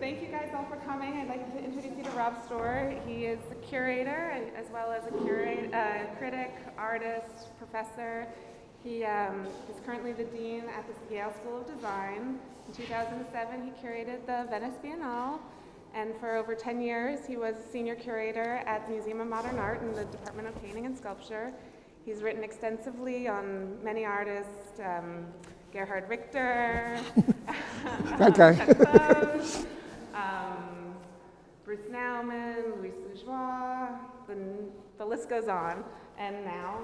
Thank you guys all for coming. I'd like to introduce you to Rob Storr. He is a curator as well as a curate, uh, critic, artist, professor. He um, is currently the dean at the Yale School of Design. In 2007, he curated the Venice Biennale, and for over 10 years, he was senior curator at the Museum of Modern Art in the Department of Painting and Sculpture. He's written extensively on many artists, um, Gerhard Richter, Okay. Um, Bruce Nauman, Louise Bourgeois, the, the list goes on, and now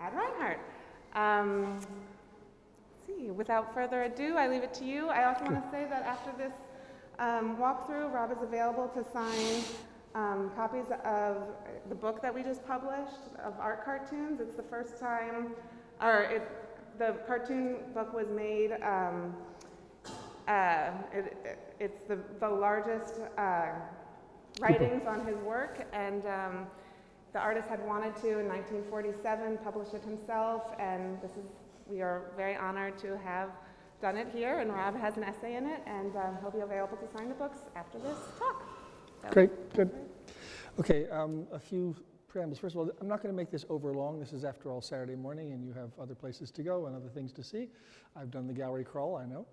Ad Reinhardt. Um, see, without further ado, I leave it to you. I also want to say that after this um, walkthrough, Rob is available to sign um, copies of the book that we just published of art cartoons. It's the first time, or it, the cartoon book was made. Um, uh, it, it, it's the, the largest uh, writings on his work, and um, the artist had wanted to in 1947 publish it himself, and this is we are very honored to have done it here. And Rob has an essay in it, and um, he'll be available to sign the books after this talk. So- Great, good. Okay, um, a few preambles. First of all, I'm not going to make this over long. This is, after all, Saturday morning, and you have other places to go and other things to see. I've done the gallery crawl, I know.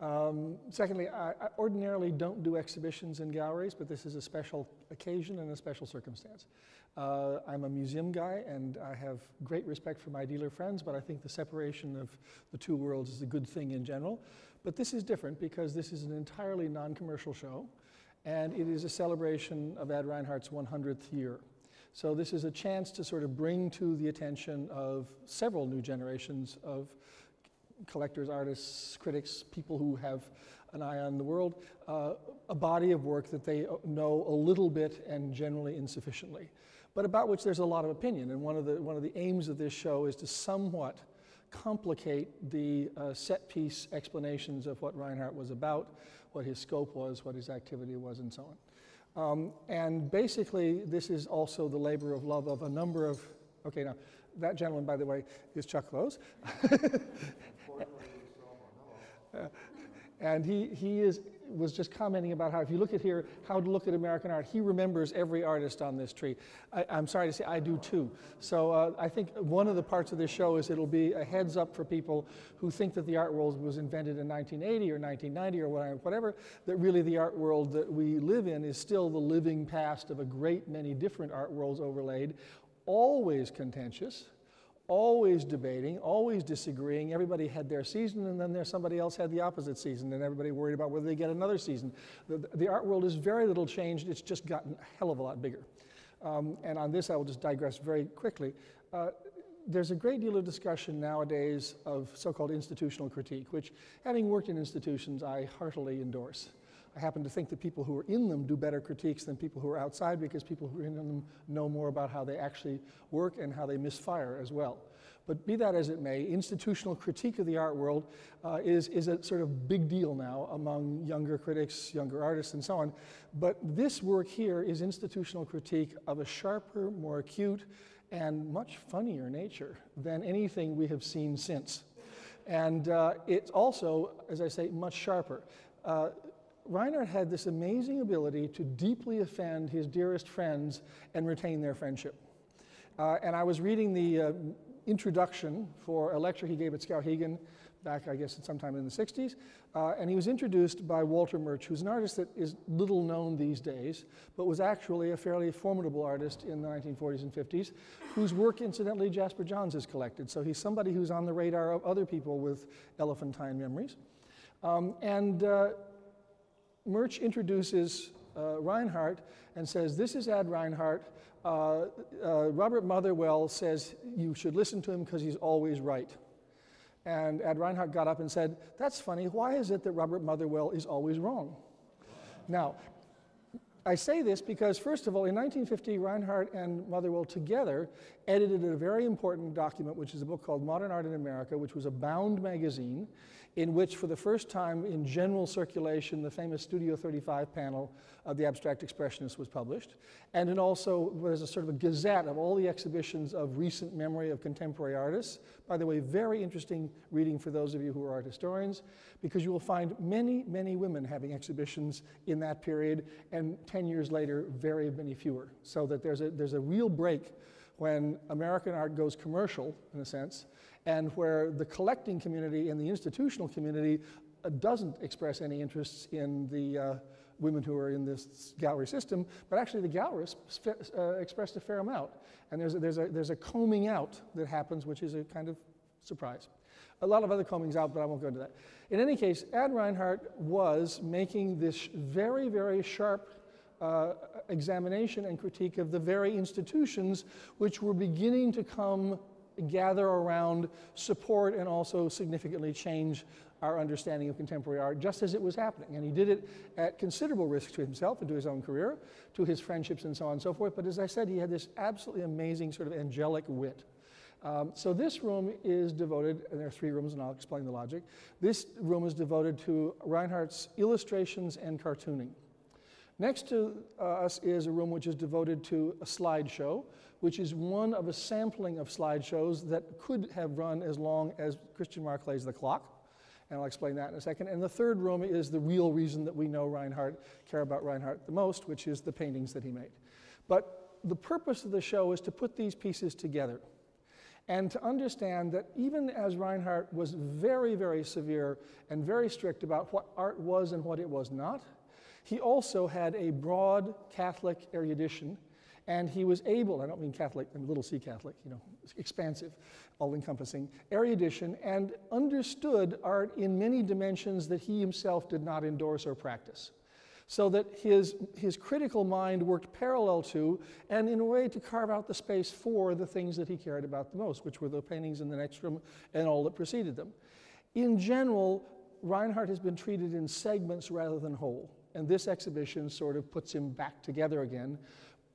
Um, secondly, I, I ordinarily don't do exhibitions in galleries, but this is a special occasion and a special circumstance. Uh, I'm a museum guy, and I have great respect for my dealer friends, but I think the separation of the two worlds is a good thing in general. But this is different because this is an entirely non-commercial show, and it is a celebration of Ad Reinhardt's 100th year. So this is a chance to sort of bring to the attention of several new generations of collectors, artists, critics, people who have an eye on the world, uh, a body of work that they know a little bit and generally insufficiently, but about which there's a lot of opinion. And one of the, one of the aims of this show is to somewhat complicate the uh, set piece explanations of what Reinhardt was about, what his scope was, what his activity was, and so on. Um, and basically, this is also the labor of love of a number of, okay, now, that gentleman, by the way, is Chuck Close. and he, he is, was just commenting about how, if you look at here, how to look at American art, he remembers every artist on this tree. I, am sorry to say, I do too. So uh, I think one of the parts of this show is it'll be a heads up for people who think that the art world was invented in 1980 or 1990 or whatever, that really the art world that we live in is still the living past of a great many different art worlds overlaid, always contentious always debating, always disagreeing. Everybody had their season, and then there's somebody else had the opposite season, and everybody worried about whether they get another season. The, the art world is very little changed. It's just gotten a hell of a lot bigger. Um, and on this, I will just digress very quickly. Uh, there's a great deal of discussion nowadays of so-called institutional critique, which, having worked in institutions, I heartily endorse. I happen to think that people who are in them do better critiques than people who are outside because people who are in them know more about how they actually work and how they misfire as well. But be that as it may, institutional critique of the art world uh, is, is a sort of big deal now among younger critics, younger artists, and so on. But this work here is institutional critique of a sharper, more acute, and much funnier nature than anything we have seen since. And uh, it's also, as I say, much sharper. Uh, Reinhardt had this amazing ability to deeply offend his dearest friends and retain their friendship. Uh, and I was reading the uh, introduction for a lecture he gave at Skowhegan back, I guess, sometime in the 60s. Uh, and he was introduced by Walter Murch, who's an artist that is little known these days, but was actually a fairly formidable artist in the 1940s and 50s, whose work, incidentally, Jasper Johns has collected. So he's somebody who's on the radar of other people with elephantine memories. Um, and uh, Murch introduces uh, Reinhardt and says, This is Ad Reinhardt. Uh, uh, Robert Motherwell says you should listen to him because he's always right. And Ad Reinhardt got up and said, That's funny. Why is it that Robert Motherwell is always wrong? Now, I say this because, first of all, in 1950, Reinhardt and Motherwell together edited a very important document, which is a book called Modern Art in America, which was a bound magazine in which, for the first time in general circulation, the famous Studio 35 panel of the Abstract Expressionists was published. And it also was a sort of a gazette of all the exhibitions of recent memory of contemporary artists. By the way, very interesting reading for those of you who are art historians, because you will find many, many women having exhibitions in that period, and 10 years later, very many fewer. So that there's a, there's a real break when American art goes commercial, in a sense, and where the collecting community and the institutional community uh, doesn't express any interests in the uh, women who are in this gallery system, but actually the gallerists uh, expressed a fair amount. And there's a, there's, a, there's a combing out that happens, which is a kind of surprise. A lot of other combings out, but I won't go into that. In any case, Ad Reinhardt was making this very, very sharp uh, examination and critique of the very institutions which were beginning to come gather around, support, and also significantly change our understanding of contemporary art just as it was happening. And he did it at considerable risk to himself and to his own career, to his friendships, and so on and so forth. But as I said, he had this absolutely amazing sort of angelic wit. Um, so this room is devoted, and there are three rooms, and I'll explain the logic. This room is devoted to Reinhardt's illustrations and cartooning. Next to uh, us is a room which is devoted to a slideshow, which is one of a sampling of slideshows that could have run as long as Christian Marclay's The Clock. And I'll explain that in a second. And the third room is the real reason that we know Reinhardt, care about Reinhardt the most, which is the paintings that he made. But the purpose of the show is to put these pieces together and to understand that even as Reinhardt was very, very severe and very strict about what art was and what it was not, he also had a broad Catholic erudition, and he was able, I don't mean Catholic, I mean little c Catholic, you know, expansive, all encompassing, erudition, and understood art in many dimensions that he himself did not endorse or practice. So that his, his critical mind worked parallel to, and in a way to carve out the space for the things that he cared about the most, which were the paintings in the next room and all that preceded them. In general, Reinhardt has been treated in segments rather than whole. And this exhibition sort of puts him back together again,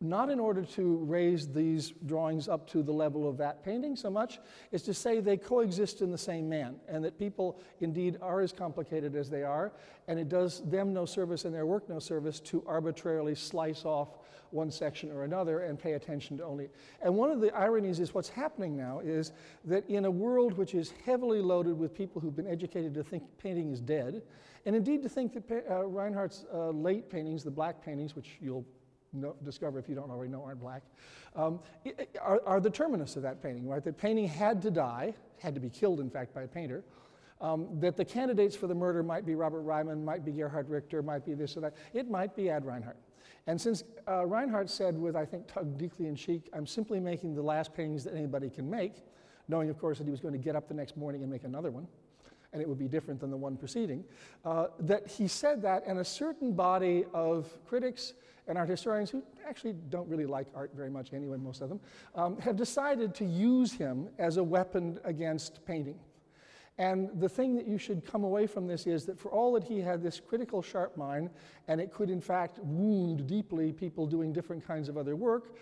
not in order to raise these drawings up to the level of that painting so much, is to say they coexist in the same man, and that people indeed are as complicated as they are, and it does them no service and their work no service to arbitrarily slice off one section or another and pay attention to only. And one of the ironies is what's happening now is that in a world which is heavily loaded with people who've been educated to think painting is dead, and indeed to think that uh, Reinhardt's uh, late paintings, the black paintings, which you'll discover if you don't already know aren't black, um, are, are, the terminus of that painting, right? That painting had to die, had to be killed, in fact, by a painter. Um, that the candidates for the murder might be Robert Ryman, might be Gerhard Richter, might be this or that. It might be Ad Reinhardt. And since uh, Reinhardt said with, I think, tug deeply in cheek, I'm simply making the last paintings that anybody can make, knowing, of course, that he was going to get up the next morning and make another one, and it would be different than the one preceding, uh, that he said that, and a certain body of critics and art historians who actually don't really like art very much anyway, most of them, um, have decided to use him as a weapon against painting. And the thing that you should come away from this is that for all that he had this critical, sharp mind, and it could in fact wound deeply people doing different kinds of other work,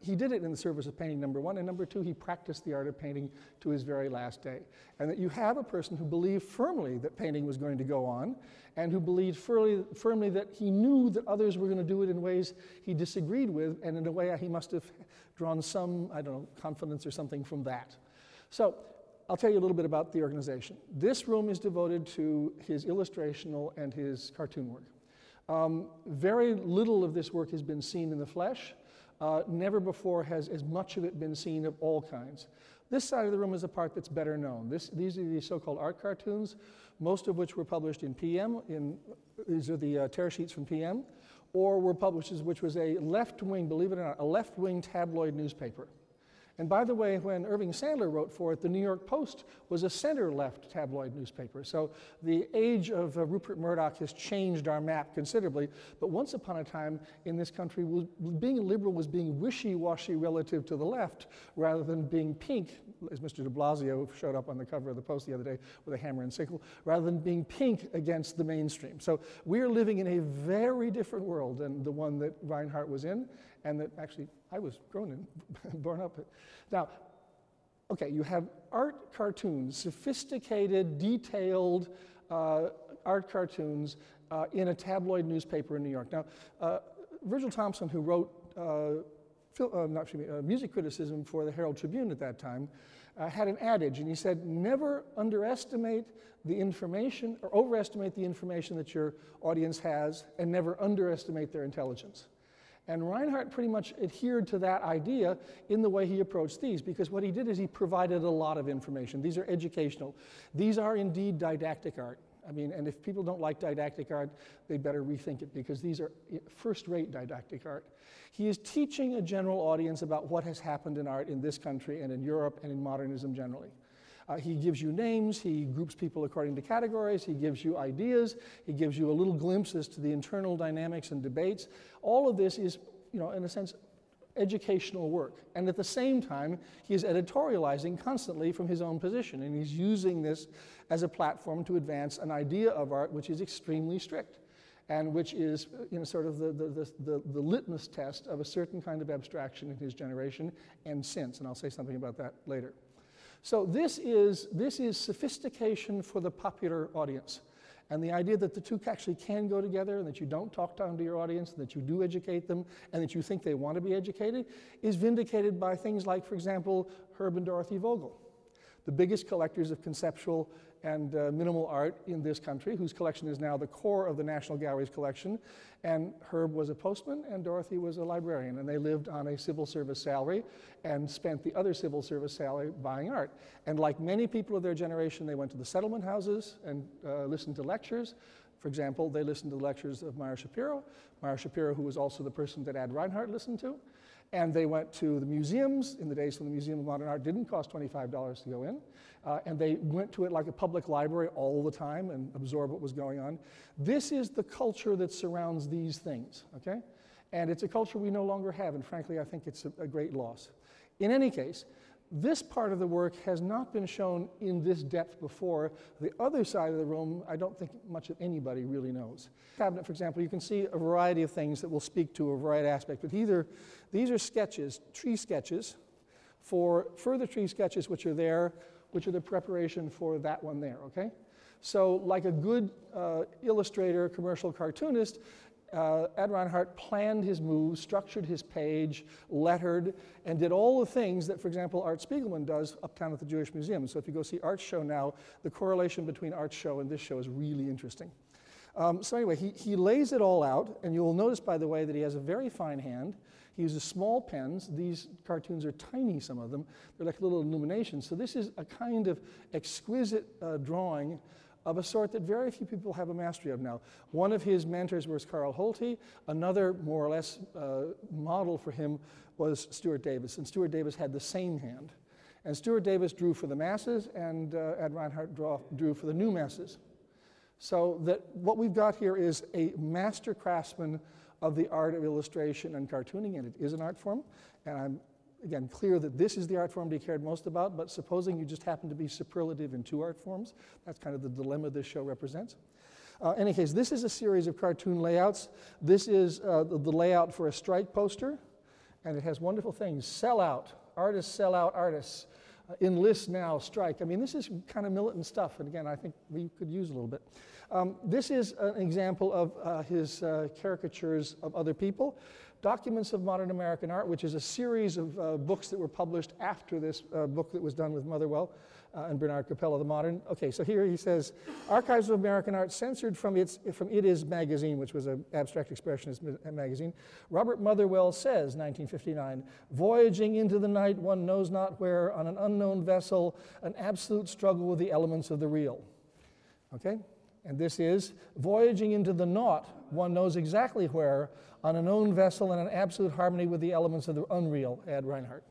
he did it in the service of painting, number one. And number two, he practiced the art of painting to his very last day. And that you have a person who believed firmly that painting was going to go on, and who believed firmly, firmly that he knew that others were going to do it in ways he disagreed with, and in a way he must have drawn some, I don't know, confidence or something from that. So I'll tell you a little bit about the organization. This room is devoted to his illustrational and his cartoon work. Um, very little of this work has been seen in the flesh. Uh, never before has as much of it been seen of all kinds. This side of the room is the part that's better known. This, these are the so-called art cartoons, most of which were published in PM. In, these are the uh, tear sheets from PM, or were published, which was a left-wing, believe it or not, a left-wing tabloid newspaper. And by the way, when Irving Sandler wrote for it, the New York Post was a center left tabloid newspaper. So the age of uh, Rupert Murdoch has changed our map considerably. But once upon a time in this country, being liberal was being wishy washy relative to the left rather than being pink as Mr. de Blasio showed up on the cover of the Post the other day with a hammer and sickle, rather than being pink against the mainstream. So we're living in a very different world than the one that Reinhardt was in, and that actually I was grown and born up. Now, okay, you have art cartoons, sophisticated, detailed uh, art cartoons uh, in a tabloid newspaper in New York. Now, uh, Virgil Thomson, who wrote uh, uh, not, me, uh, music criticism for the Herald Tribune at that time, had an adage, and he said, never underestimate the information or overestimate the information that your audience has, and never underestimate their intelligence. And Reinhardt pretty much adhered to that idea in the way he approached these, because what he did is he provided a lot of information. These are educational. These are indeed didactic art. I mean, and if people don't like didactic art, they better rethink it because these are eh, first rate didactic art. He is teaching a general audience about what has happened in art in this country and in Europe and in modernism generally. Uh, he gives you names, he groups people according to categories, he gives you ideas, he gives you a little glimpse as to the internal dynamics and debates. All of this is, you know, in a sense, educational work. And at the same time, he is editorializing constantly from his own position, and he's using this as a platform to advance an idea of art which is extremely strict and which is you know, sort of the, the, the, the, litmus test of a certain kind of abstraction in his generation and since. And I'll say something about that later. So this is, this is sophistication for the popular audience. And the idea that the two actually can go together and that you don't talk down to your audience, and that you do educate them, and that you think they want to be educated is vindicated by things like, for example, Herb and Dorothy Vogel, the biggest collectors of conceptual and uh, minimal art in this country, whose collection is now the core of the National Gallery's collection. And Herb was a postman, and Dorothy was a librarian, and they lived on a civil service salary and spent the other civil service salary buying art. And like many people of their generation, they went to the settlement houses and uh, listened to lectures. For example, they listened to the lectures of Meyer Schapiro, Meyer Schapiro, who was also the person that Ad Reinhardt listened to. And they went to the museums in the days when the Museum of Modern Art didn't cost $25 to go in. Uh, and they went to it like a public library all the time and absorbed what was going on. This is the culture that surrounds these things, okay? And it's a culture we no longer have, and frankly, I think it's a, a great loss. In any case, this part of the work has not been shown in this depth before. The other side of the room, I don't think much of anybody really knows. Cabinet, for example, you can see a variety of things that will speak to a variety of aspects, but either these are sketches, tree sketches, for further tree sketches which are there which are the preparation for that one there, okay? So, like a good uh, illustrator, commercial cartoonist, uh, Ad Reinhardt planned his moves, structured his page, lettered, and did all the things that, for example, Art Spiegelman does uptown at the Jewish Museum. So if you go see Art Show now, the correlation between Art Show and this show is really interesting. Um, so anyway, he, he lays it all out, and you'll notice, by the way, that he has a very fine hand. He uses small pens. These cartoons are tiny, some of them. They're like little illuminations. So this is a kind of exquisite uh, drawing of a sort that very few people have a mastery of now. One of his mentors was Carl Holty. Another, more or less, uh, model for him was Stuart Davis. And Stuart Davis had the same hand. And Stuart Davis drew for the masses, and uh, Reinhardt draw, drew for the new masses. So that what we've got here is a master craftsman of the art of illustration and cartooning, and it is an art form. And I'm, again, clear that this is the art form he cared most about, but supposing you just happen to be superlative in two art forms, that's kind of the dilemma this show represents. Uh, in any case, this is a series of cartoon layouts. This is uh, the, the, layout for a strike poster, and it has wonderful things. Sell out, artists sell out artists. Uh, enlist now, strike. I mean, this is kind of militant stuff, and again, I think we could use a little bit. Um, this is an example of uh, his uh, caricatures of other people. Documents of Modern American Art, which is a series of uh, books that were published after this uh, book that was done with Motherwell uh, and Bernard Karpel, the modern. Okay, so here he says, Archives of American Art censored from, its, from It Is magazine, which was an abstract expressionist magazine. Robert Motherwell says, 1959, voyaging into the night one knows not where, on an unknown vessel, an absolute struggle with the elements of the real. Okay? And this is voyaging into the naught, one knows exactly where, on a known vessel and in an absolute harmony with the elements of the unreal, Ad Reinhardt.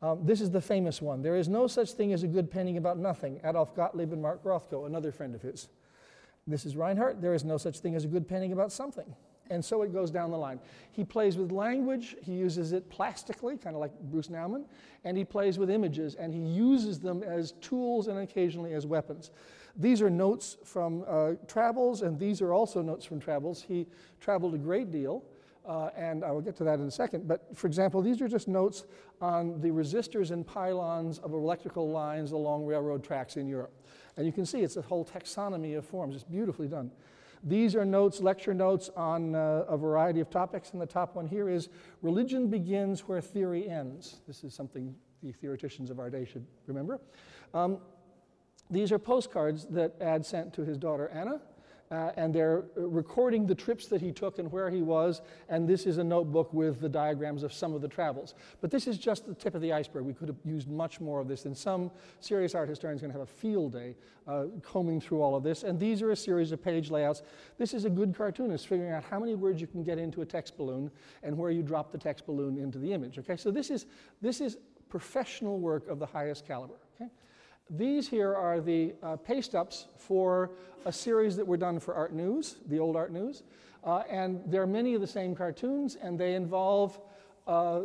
Um, this is the famous one. There is no such thing as a good painting about nothing. Adolf Gottlieb and Mark Rothko, another friend of his. This is Reinhardt. There is no such thing as a good painting about something. And so it goes down the line. He plays with language, he uses it plastically, kind of like Bruce Nauman, and he plays with images, and he uses them as tools and occasionally as weapons. These are notes from uh, travels, and these are also notes from travels. He traveled a great deal, uh, and I will get to that in a second. But for example, these are just notes on the resistors and pylons of electrical lines along railroad tracks in Europe. And you can see it's a whole taxonomy of forms. It's beautifully done. These are notes, lecture notes on uh, a variety of topics, and the top one here is Religion Begins Where Theory Ends. This is something the theoreticians of our day should remember. Um, these are postcards that Ad sent to his daughter Anna, uh, and they're recording the trips that he took and where he was. And this is a notebook with the diagrams of some of the travels. But this is just the tip of the iceberg. We could have used much more of this. And some serious art historians are going to have a field day uh, combing through all of this. And these are a series of page layouts. This is a good cartoonist figuring out how many words you can get into a text balloon and where you drop the text balloon into the image. Okay, so this is this is professional work of the highest caliber. These here are the uh, paste ups for a series that were done for Art News, the old Art News. Uh, and there are many of the same cartoons, and they involve uh,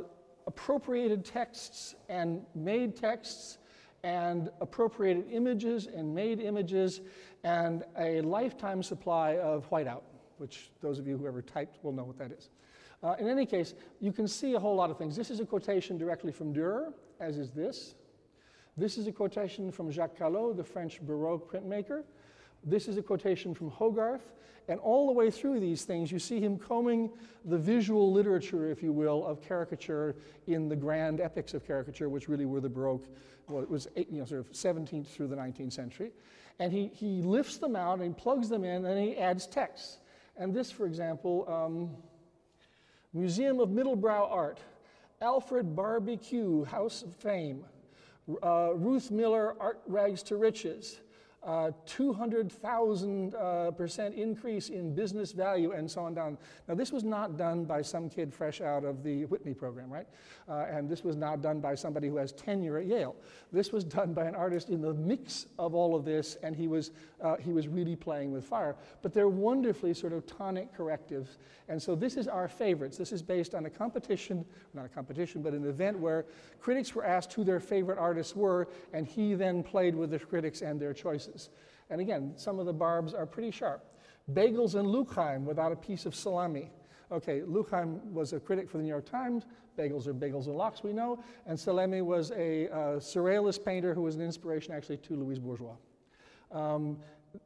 appropriated texts and made texts and appropriated images and made images and a lifetime supply of whiteout, which those of you who ever typed will know what that is. Uh, in any case, you can see a whole lot of things. This is a quotation directly from Dürer, as is this. This is a quotation from Jacques Callot, the French Baroque printmaker. This is a quotation from Hogarth. And all the way through these things, you see him combing the visual literature, if you will, of caricature in the grand epics of caricature, which really were the Baroque, well, it was eight, you know, sort of 17th through the 19th century. And he, he lifts them out and plugs them in and he adds text. And this, for example, um, Museum of Middlebrow Art, Alfred Barbecue, House of Fame, uh, Ruth Miller, Art Rags to Riches, 200,000 uh, percent increase in business value and so on down. Now, this was not done by some kid fresh out of the Whitney program, right? Uh, and this was not done by somebody who has tenure at Yale. This was done by an artist in the mix of all of this, and he was, uh, he was really playing with fire. But they're wonderfully sort of tonic correctives. And so this is our favorites. This is based on a competition, not a competition, but an event where critics were asked who their favorite artists were, and he then played with the critics and their choices. And again, some of the barbs are pretty sharp. Bagels and Louchheim without a piece of salami. Okay, Louchheim was a critic for the New York Times. Bagels are bagels and lox, we know. And Salemme was a uh, surrealist painter who was an inspiration actually to Louise Bourgeois. Um,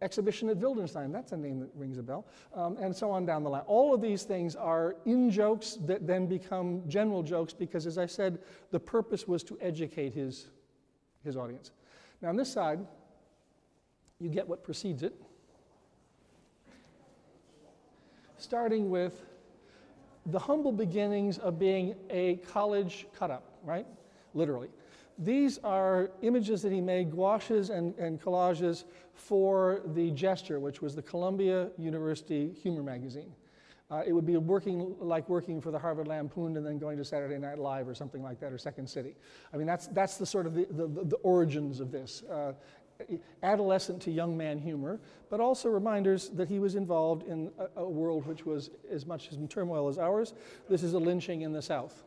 exhibition at Wildenstein, that's a name that rings a bell, um, and so on down the line. All of these things are in jokes that then become general jokes because, as I said, the purpose was to educate his, his audience. Now, on this side, you get what precedes it, starting with the humble beginnings of being a college cut up, right? Literally. These are images that he made, gouaches and, and collages for the Jester, which was the Columbia University humor magazine. Uh, it would be working like working for the Harvard Lampoon and then going to Saturday Night Live or something like that, or Second City. I mean, that's, that's the sort of the, the, the origins of this. Uh, adolescent to young man humor, but also reminders that he was involved in a, a, world which was as much in turmoil as ours. This is a lynching in the South.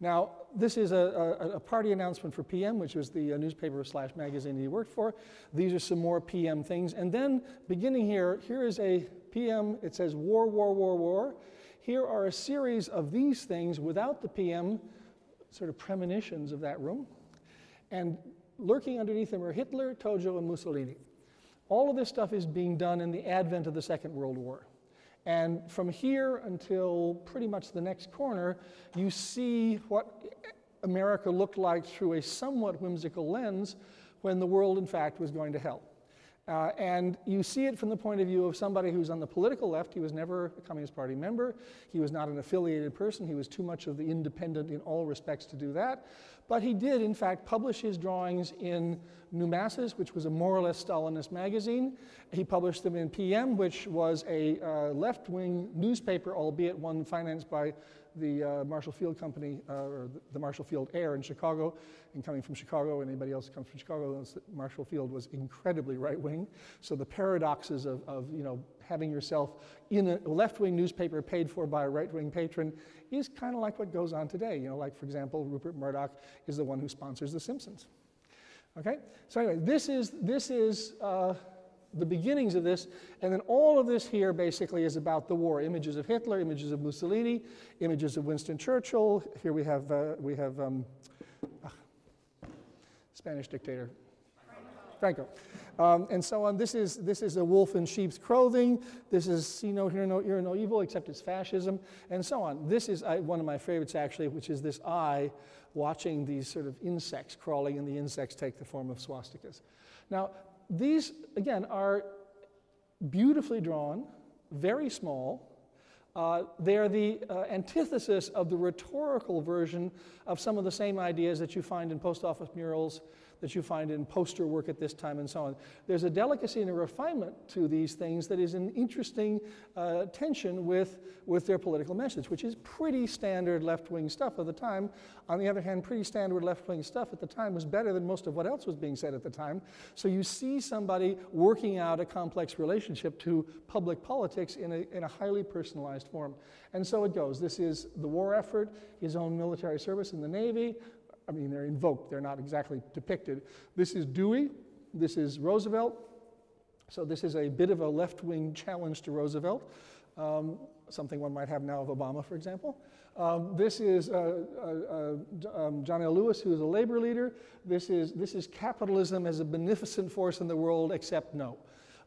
Now, this is a, a, a party announcement for PM, which was the uh, newspaper slash magazine he worked for. These are some more PM things. And then, beginning here, here is a PM, it says war, war, war, war. Here are a series of these things without the PM sort of premonitions of that room. And lurking underneath them are Hitler, Tojo, and Mussolini. All of this stuff is being done in the advent of the Second World War. And from here until pretty much the next corner, you see what America looked like through a somewhat whimsical lens when the world, in fact, was going to hell. Uh, and you see it from the point of view of somebody who's on the political left. He was never a Communist Party member. He was not an affiliated person. He was too much of the independent in all respects to do that. But he did, in fact, publish his drawings in New Masses, which was a more or less Stalinist magazine. He published them in PM, which was a uh, left wing newspaper, albeit one financed by the uh, Marshall Field Company, uh, or the- Marshall Field heir in Chicago, and coming from Chicago, and anybody else who comes from Chicago knows that Marshall Field was incredibly right-wing. So the paradoxes of, of you know, having yourself in a left-wing newspaper paid for by a right-wing patron is kind of like what goes on today. You know, like, for example, Rupert Murdoch is the one who sponsors The Simpsons. Okay? So anyway, this is, this is uh, the beginnings of this, and then all of this here basically is about the war. Images of Hitler, images of Mussolini, images of Winston Churchill. Here we have, uh, we have um, ah, Spanish dictator. Franco. Um, and so on. This is, this is a wolf in sheep's clothing. This is see no, hear no, hear no evil, except it's fascism, and so on. This is I, one of my favorites, actually, which is this eye watching these sort of insects crawling, and the insects take the form of swastikas. Now, these, again, are beautifully drawn, very small. Uh, they're the uh, antithesis of the rhetorical version of some of the same ideas that you find in post office murals, that you find in poster work at this time, and so on. There's a delicacy and a refinement to these things that is an interesting uh, tension with, with their political message, which is pretty standard left wing stuff of the time. On the other hand, pretty standard left wing stuff at the time was better than most of what else was being said at the time. So you see somebody working out a complex relationship to public politics in a, in a highly personalized form. And so it goes. This is the war effort, his own military service in the Navy, I mean, they're invoked, they're not exactly depicted. This is Dewey, this is Roosevelt. So, this is a bit of a left wing challenge to Roosevelt, um, something one might have now of Obama, for example. Um, this is uh, uh, uh, um, John L. Lewis, who is a labor leader. This is, this is capitalism as a beneficent force in the world, except no.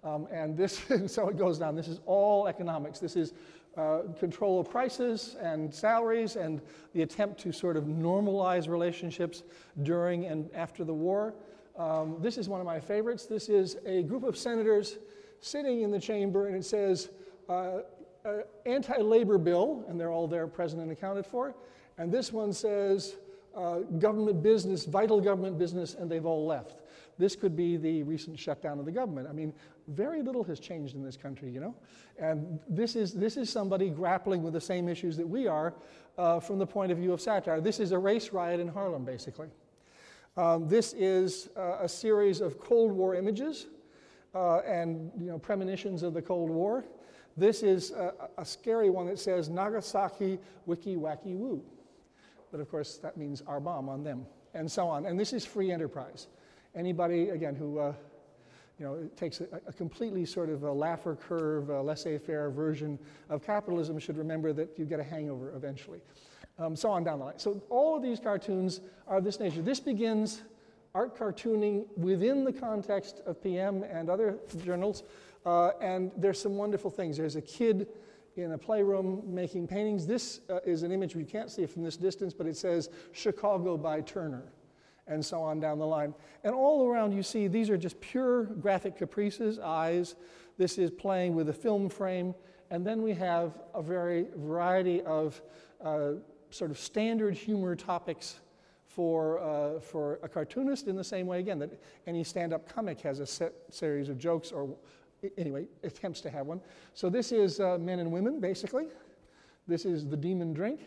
Um, and this, and so it goes down. This is all economics. This is uh, control of prices and salaries and the attempt to sort of normalize relationships during and after the war. Um, this is one of my favorites. This is a group of senators sitting in the chamber, and it says uh, uh, anti labor bill, and they're all there present and accounted for. And this one says uh, government business, vital government business, and they've all left. This could be the recent shutdown of the government. I mean, very little has changed in this country, you know? And this is, this is somebody grappling with the same issues that we are uh, from the point of view of satire. This is a race riot in Harlem, basically. Um, this is uh, a series of Cold War images uh, and you know, premonitions of the Cold War. This is a, a scary one that says Nagasaki Wiki Wacky Woo. But of course, that means our bomb on them, and so on. And this is free enterprise. Anybody, again, who uh, you know, takes a, a, completely sort of a Laffer curve, laissez-faire version of capitalism should remember that you get a hangover eventually. Um, so on down the line. So all of these cartoons are of this nature. This begins art cartooning within the context of PM and other journals, uh, and there's some wonderful things. There's a kid in a playroom making paintings. This uh, is an image we can't see from this distance, but it says Chicago by Turner and so on down the line. And all around you see these are just pure graphic caprices, eyes. This is playing with a film frame. And then we have a very variety of uh, sort of standard humor topics for, uh, for a cartoonist in the same way, again, that any stand up comic has a set series of jokes or, anyway, attempts to have one. So this is uh, men and women, basically. This is the demon drink.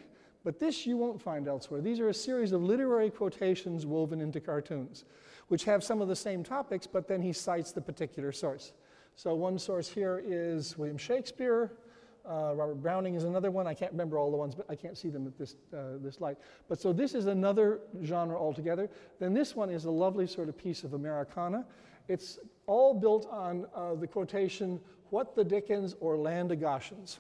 But this you won't find elsewhere. These are a series of literary quotations woven into cartoons, which have some of the same topics, but then he cites the particular source. So one source here is William Shakespeare. Uh, Robert Browning is another one. I can't remember all the ones, but I can't see them at this, uh, this light. But so this is another genre altogether. Then this one is a lovely sort of piece of Americana. It's all built on uh, the quotation, what the dickens or land of Goshens.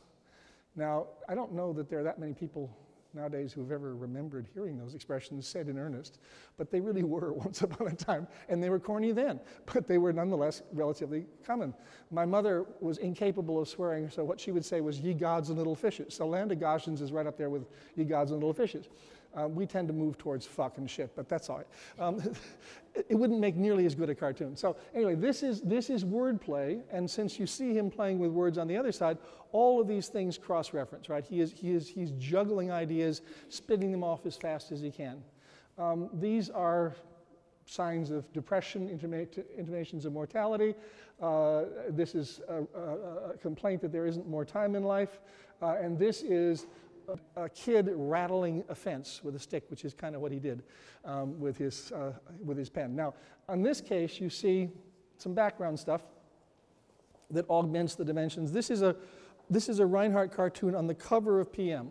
Now, I don't know that there are that many people nowadays who have ever remembered hearing those expressions said in earnest, but they really were once upon a time, and they were corny then, but they were nonetheless relatively common. My mother was incapable of swearing, so what she would say was, ye gods and little fishes. So land of Goshens is right up there with ye gods and little fishes. Um, we tend to move towards fuck and shit, but that's all right. Um, it wouldn't make nearly as good a cartoon. So anyway, this is, this is wordplay, and since you see him playing with words on the other side, all of these things cross-reference, right? He is, he is, he's juggling ideas, spitting them off as fast as he can. Um, these are signs of depression, intimations of mortality. Uh, this is a, a, a, complaint that there isn't more time in life. Uh, and this is a, kid rattling a fence with a stick, which is kind of what he did um, with, his, uh, with his pen. Now, on this case, you see some background stuff that augments the dimensions. This is a, this is a Reinhardt cartoon on the cover of PM.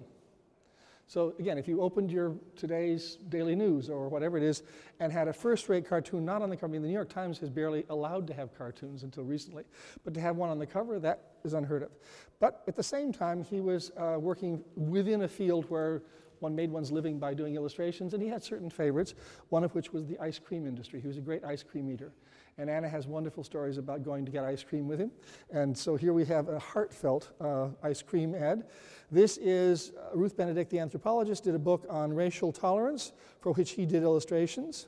So again, if you opened your today's Daily News or whatever it is and had a first-rate cartoon not on the cover, I mean, the New York Times has barely allowed to have cartoons until recently, but to have one on the cover, that is unheard of. But at the same time, he was uh, working within a field where one made one's living by doing illustrations, and he had certain favorites, one of which was the ice cream industry. He was a great ice cream eater. And Anna has wonderful stories about going to get ice cream with him. And so here we have a heartfelt uh, ice cream ad. This is uh, Ruth Benedict, the anthropologist, did a book on racial tolerance for which he did illustrations.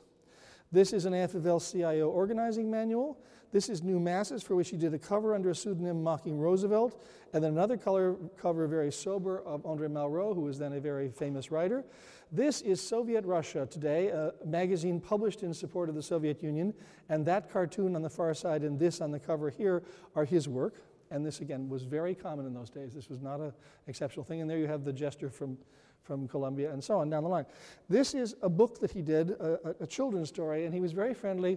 This is an AFL-CIO organizing manual. This is New Masses, for which he did a cover under a pseudonym mocking Roosevelt, and then another color cover, very sober, of Andre Malraux, who was then a very famous writer. This is Soviet Russia Today, a magazine published in support of the Soviet Union, and that cartoon on the far side and this on the cover here are his work. And this, again, was very common in those days. This was not an exceptional thing. And there you have the Jester from, from Columbia and so on down the line. This is a book that he did, a, a children's story, and he was very friendly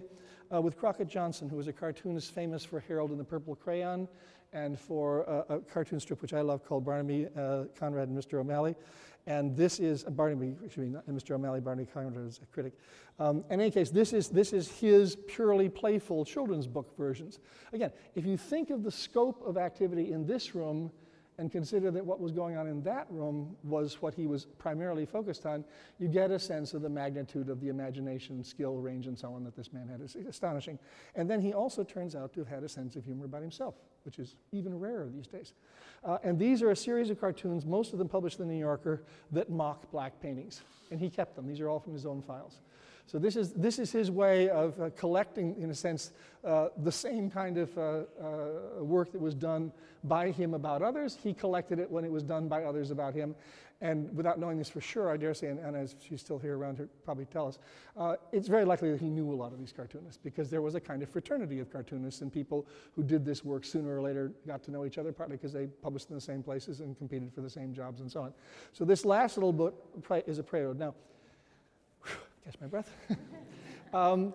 uh, with Crockett Johnson, who was a cartoonist famous for Harold and the Purple Crayon and for a, a cartoon strip which I love called Barnaby, uh, Conrad, and Mr. O'Malley. And this is uh, Barnaby, excuse me, not Mr. O'Malley, Barnaby Conrad is a critic. Um, in any case, this is, this is his purely playful children's book versions. Again, if you think of the scope of activity in this room and consider that what was going on in that room was what he was primarily focused on, you get a sense of the magnitude of the imagination, skill, range, and so on that this man had. It's astonishing. And then he also turns out to have had a sense of humor about himself, which is even rarer these days. Uh, and these are a series of cartoons, most of them published in the New Yorker, that mock black paintings. And he kept them. These are all from his own files. So this is, this is his way of uh, collecting, in a sense, uh, the same kind of uh, uh, work that was done by him about others. He collected it when it was done by others about him. And without knowing this for sure, I dare say, and Anna, she's still here around here, probably tell us, uh, it's very likely that he knew a lot of these cartoonists because there was a kind of fraternity of cartoonists and people who did this work sooner or later got to know each other, partly because they published in the same places and competed for the same jobs and so on. So this last little book is a prelude. Now, catch my breath. um,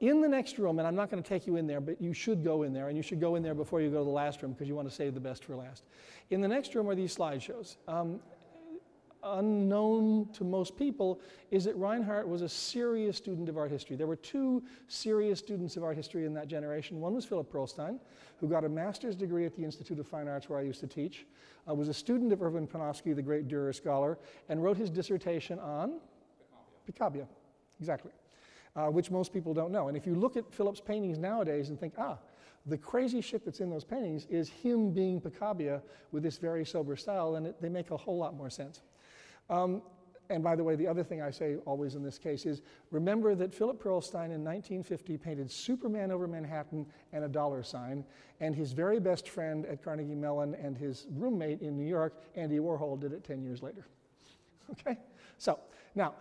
in the next room, and I'm not going to take you in there, but you should go in there, and you should go in there before you go to the last room because you want to save the best for last. In the next room are these slideshows. Um, unknown to most people is that Reinhardt was a serious student of art history. There were two serious students of art history in that generation. One was Philip Pearlstein, who got a master's degree at the Institute of Fine Arts where I used to teach, uh, was a student of Erwin Panofsky, the great Dürer scholar, and wrote his dissertation on Picabia. Exactly. Uh, which most people don't know. And if you look at Philip's paintings nowadays and think, ah, the crazy shit that's in those paintings is him being Picabia with this very sober style, and it, they make a whole lot more sense. Um, and by the way, the other thing I say always in this case is remember that Philip Pearlstein in 1950 painted Superman over Manhattan and a dollar sign, and his very best friend at Carnegie Mellon and his roommate in New York, Andy Warhol, did it 10 years later. okay? So, now,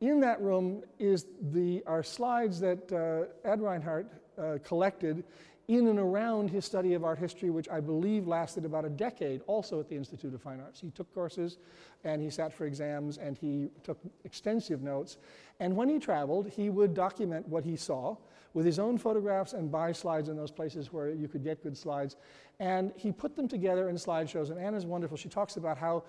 in that room is the, our slides that uh, Ad Reinhardt uh, collected in and around his study of art history, which I believe lasted about a decade, also at the Institute of Fine Arts. He took courses and he sat for exams and he took extensive notes. And when he traveled, he would document what he saw with his own photographs and buy slides in those places where you could get good slides. And he put them together in slideshows. And Anna's wonderful. She talks about how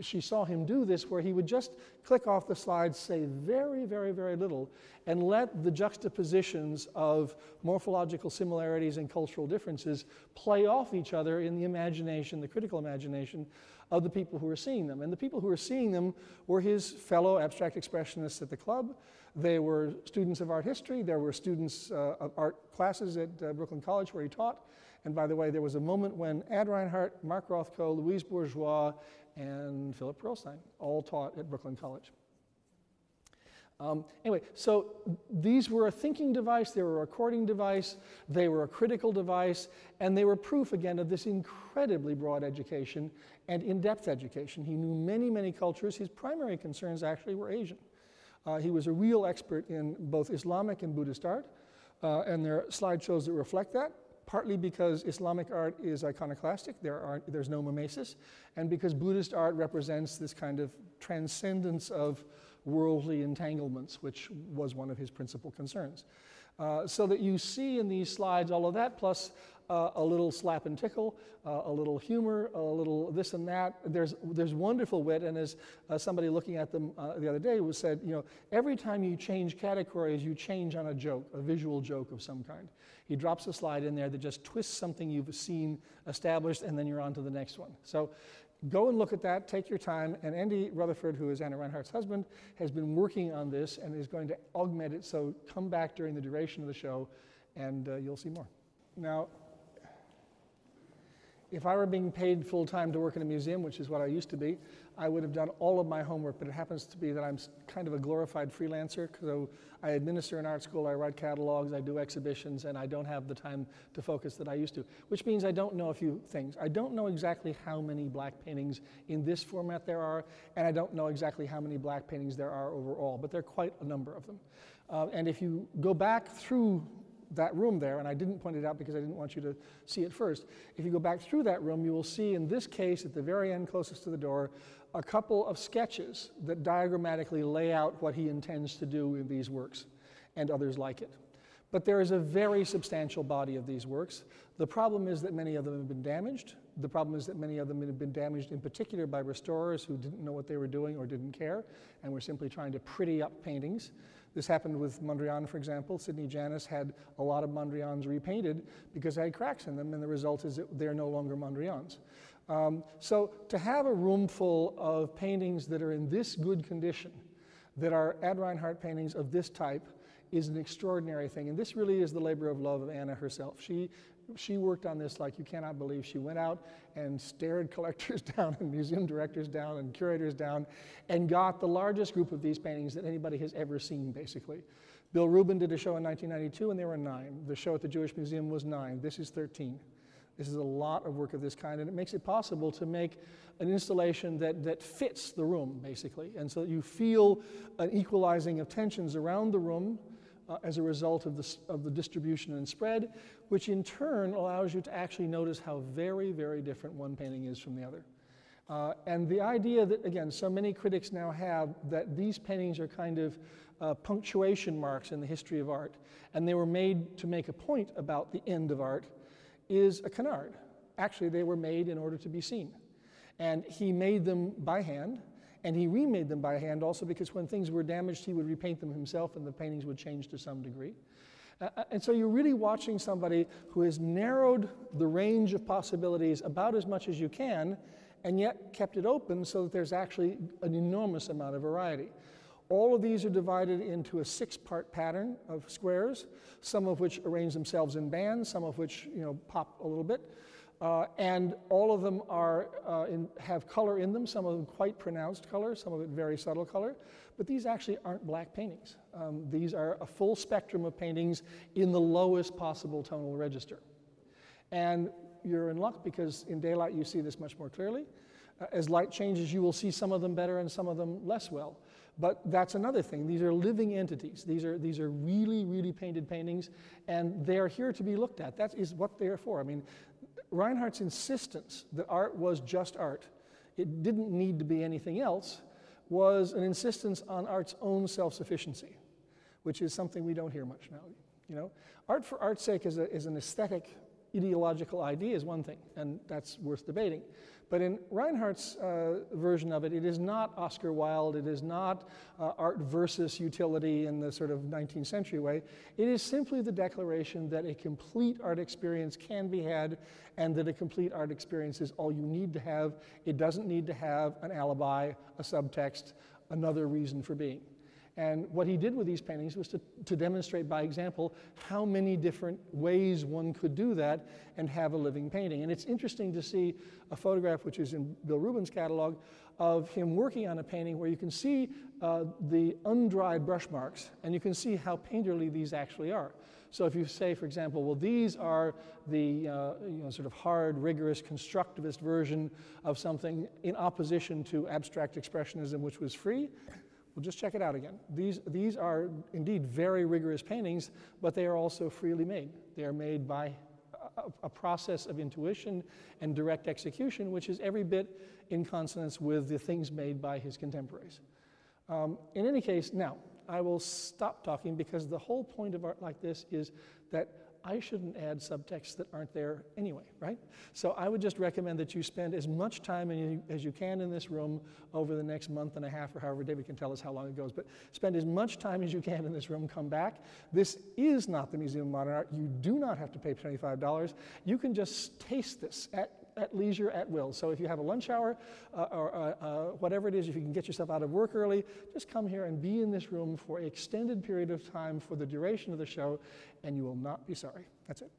she saw him do this, where he would just click off the slides, say very, very, very little, and let the juxtapositions of morphological similarities and cultural differences play off each other in the imagination, the critical imagination of the people who were seeing them. And the people who were seeing them were his fellow abstract expressionists at the club. They were students of art history. There were students uh, of art classes at uh, Brooklyn College where he taught. And by the way, there was a moment when Ad Reinhardt, Mark Rothko, Louise Bourgeois, and Philip Pearlstein all taught at Brooklyn College. Um, anyway, so these were a thinking device, they were a recording device, they were a critical device, and they were proof again of this incredibly broad education and in depth education. He knew many, many cultures. His primary concerns actually were Asian. Uh, he was a real expert in both Islamic and Buddhist art, uh, and there are slideshows that reflect that. Partly because Islamic art is iconoclastic, there are, there's no mimesis, and because Buddhist art represents this kind of transcendence of worldly entanglements, which was one of his principal concerns. Uh, so that you see in these slides all of that, plus uh, a little slap and tickle, uh, a little humor, a little this and that. There's, there's wonderful wit, and as uh, somebody looking at them uh, the other day was said, you know, every time you change categories, you change on a joke, a visual joke of some kind. He drops a slide in there that just twists something you've seen established, and then you're on to the next one. So go and look at that, take your time. And Andy Rutherford, who is Anna Reinhardt's husband, has been working on this and is going to augment it. So come back during the duration of the show and uh, you'll see more. Now, if I were being paid full time to work in a museum, which is what I used to be, I would have done all of my homework, but it happens to be that I'm kind of a glorified freelancer. So I administer an art school, I write catalogs, I do exhibitions, and I don't have the time to focus that I used to, which means I don't know a few things. I don't know exactly how many black paintings in this format there are, and I don't know exactly how many black paintings there are overall, but there are quite a number of them. Uh, and if you go back through that room there, and I didn't point it out because I didn't want you to see it first. If you go back through that room, you will see in this case, at the very end closest to the door, a couple of sketches that diagrammatically lay out what he intends to do in these works and others like it. But there is a very substantial body of these works. The problem is that many of them have been damaged. The problem is that many of them have been damaged in particular by restorers who didn't know what they were doing or didn't care and were simply trying to pretty up paintings. This happened with Mondrian, for example. Sidney Janis had a lot of Mondrians repainted because they had cracks in them, and the result is that they're no longer Mondrians. Um, so to have a room full of paintings that are in this good condition, that are Ad Reinhardt paintings of this type, is an extraordinary thing. And this really is the labor of love of Anna herself. She, she worked on this like you cannot believe. She went out and stared collectors down and museum directors down and curators down and got the largest group of these paintings that anybody has ever seen, basically. Bill Rubin did a show in 1992 and there were nine. The show at the Jewish Museum was nine. This is 13. This is a lot of work of this kind, and it makes it possible to make an installation that, that fits the room, basically. And so you feel an equalizing of tensions around the room uh, as a result of the, of the distribution and spread, which in turn allows you to actually notice how very, very different one painting is from the other. Uh, and the idea that, again, so many critics now have that these paintings are kind of uh, punctuation marks in the history of art, and they were made to make a point about the end of art is a canard. Actually, they were made in order to be seen. And he made them by hand, and he remade them by hand also because when things were damaged, he would repaint them himself and the paintings would change to some degree. Uh, uh and so you're really watching somebody who has narrowed the range of possibilities about as much as you can, and yet kept it open so that there's actually an enormous amount of variety. All of these are divided into a six-part pattern of squares, some of which arrange themselves in bands, some of which you know pop a little bit, uh, and all of them are uh, in, have color in them. Some of them quite pronounced color, some of it very subtle color. But these actually aren't black paintings. Um, these are a full spectrum of paintings in the lowest possible tonal register. And you're in luck because in daylight you see this much more clearly. Uh, as light changes, you will see some of them better and some of them less well. But that's another thing. These are living entities. These are, these are really, really painted paintings, and they are here to be looked at. That is what they are for. I mean, Reinhardt's insistence that art was just art, it didn't need to be anything else, was an insistence on art's own self sufficiency, which is something we don't hear much now. You know, art for art's sake is, a, is an aesthetic ideological idea is one thing, and that's worth debating. But in Reinhardt's uh, version of it, it is not Oscar Wilde, it is not uh, art versus utility in the sort of 19th century way. It is simply the declaration that a complete art experience can be had and that a complete art experience is all you need to have. It doesn't need to have an alibi, a subtext, another reason for being. And what he did with these paintings was to, to demonstrate by example how many different ways one could do that and have a living painting. And it's interesting to see a photograph, which is in Bill Rubin's catalog, of him working on a painting where you can see uh, the undried brush marks and you can see how painterly these actually are. So if you say, for example, well, these are the uh, you know, sort of hard, rigorous, constructivist version of something in opposition to abstract expressionism, which was free, well, just check it out again. These, these are indeed very rigorous paintings, but they are also freely made. They are made by a, a process of intuition and direct execution, which is every bit in consonance with the things made by his contemporaries. Um, in any case, now, I will stop talking because the whole point of art like this is that I shouldn't add subtexts that aren't there anyway, right? So I would just recommend that you spend as much time as you can in this room over the next month and a half, or however David can tell us how long it goes, but spend as much time as you can in this room, come back. This is not the Museum of Modern Art. You do not have to pay $25. You can just taste this at at leisure, at will. So if you have a lunch hour uh, or uh, uh, whatever it is, if you can get yourself out of work early, just come here and be in this room for an extended period of time for the duration of the show, and you will not be sorry. That's it.